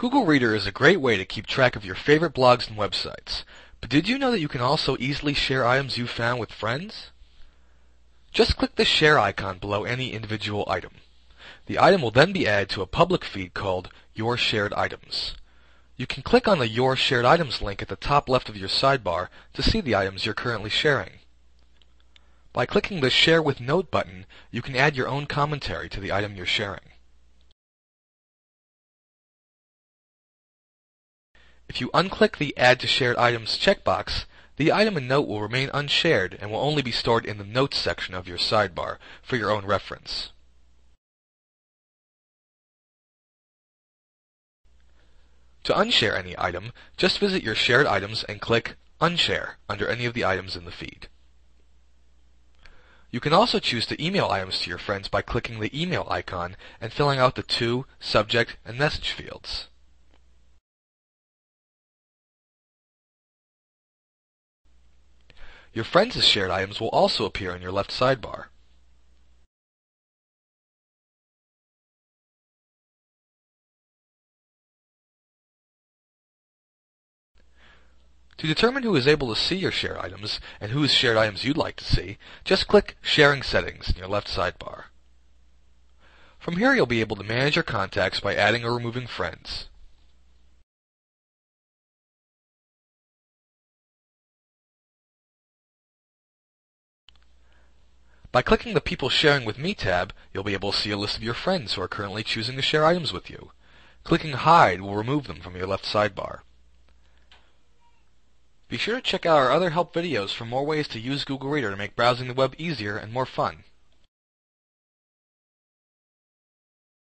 Google Reader is a great way to keep track of your favorite blogs and websites. But did you know that you can also easily share items you found with friends? Just click the share icon below any individual item. The item will then be added to a public feed called Your Shared Items. You can click on the Your Shared Items link at the top left of your sidebar to see the items you're currently sharing. By clicking the Share with Note button, you can add your own commentary to the item you're sharing. If you unclick the Add to Shared Items checkbox, the item and note will remain unshared and will only be stored in the Notes section of your sidebar for your own reference. To unshare any item, just visit your shared items and click Unshare under any of the items in the feed. You can also choose to email items to your friends by clicking the email icon and filling out the to, subject, and message fields. Your friends' shared items will also appear on your left sidebar. To determine who is able to see your shared items and whose shared items you'd like to see, just click Sharing Settings in your left sidebar. From here you'll be able to manage your contacts by adding or removing friends. By clicking the People Sharing with Me tab, you'll be able to see a list of your friends who are currently choosing to share items with you. Clicking Hide will remove them from your left sidebar. Be sure to check out our other help videos for more ways to use Google Reader to make browsing the web easier and more fun.